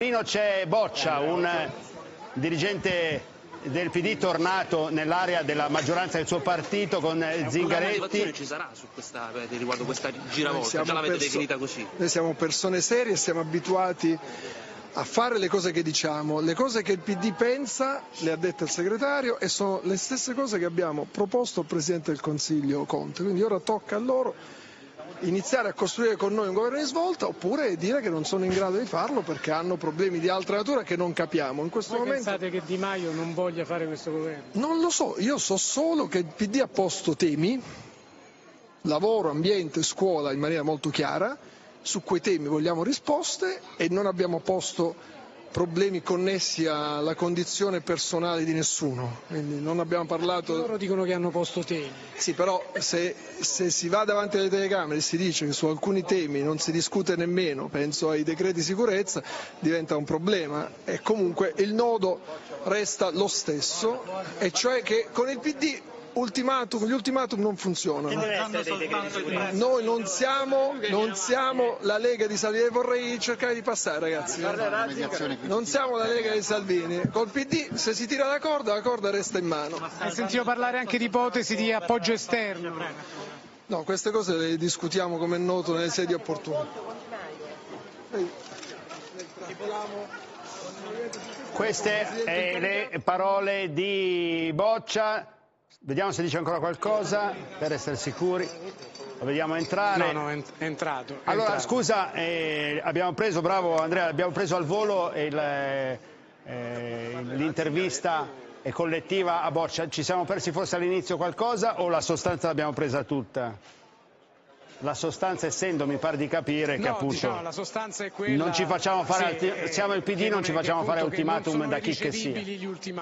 Torino c'è Boccia, un dirigente del PD tornato nell'area della maggioranza del suo partito con Zingaretti. Ci sarà su questa, eh, riguardo questa giravolta, già l'avete perso- definita così. Noi siamo persone serie e siamo abituati a fare le cose che diciamo. Le cose che il PD pensa le ha dette il segretario e sono le stesse cose che abbiamo proposto al Presidente del Consiglio Conte. Quindi ora tocca a loro iniziare a costruire con noi un governo di svolta oppure dire che non sono in grado di farlo perché hanno problemi di altra natura che non capiamo. In questo Voi momento pensate che Di Maio non voglia fare questo governo? non lo so, io so solo che il PD ha posto temi, lavoro, ambiente, scuola in maniera molto chiara, su quei temi vogliamo risposte e non abbiamo posto problemi connessi alla condizione personale di nessuno, quindi non abbiamo parlato... Loro dicono che hanno posto temi. Sì, però se, se si va davanti alle telecamere e si dice che su alcuni temi non si discute nemmeno, penso ai decreti di sicurezza, diventa un problema e comunque il nodo resta lo stesso, e cioè che con il PD ultimatum, gli ultimatum non funzionano. Noi non siamo, non siamo la Lega di Salvini, vorrei cercare di passare ragazzi. Non siamo la Lega di Salvini, col PD se si tira la corda la corda resta in mano. Hai sentito parlare anche di ipotesi di appoggio esterno. No, queste cose le discutiamo come è noto nelle sedi opportune. Queste eh, le parole di Boccia. Vediamo se dice ancora qualcosa per essere sicuri. Lo vediamo entrare. No, no, è ent- è entrato. è Allora, entrato. scusa, eh, abbiamo preso, bravo Andrea, abbiamo preso al volo eh, l'intervista eh, collettiva a Boccia. Ci siamo persi forse all'inizio qualcosa o la sostanza l'abbiamo presa tutta? La sostanza essendo, mi pare di capire, che No, appunto diciamo, la sostanza è quella... non ci facciamo fare Sì, siamo il PD, non ci facciamo fare ultimatum da chi che sia.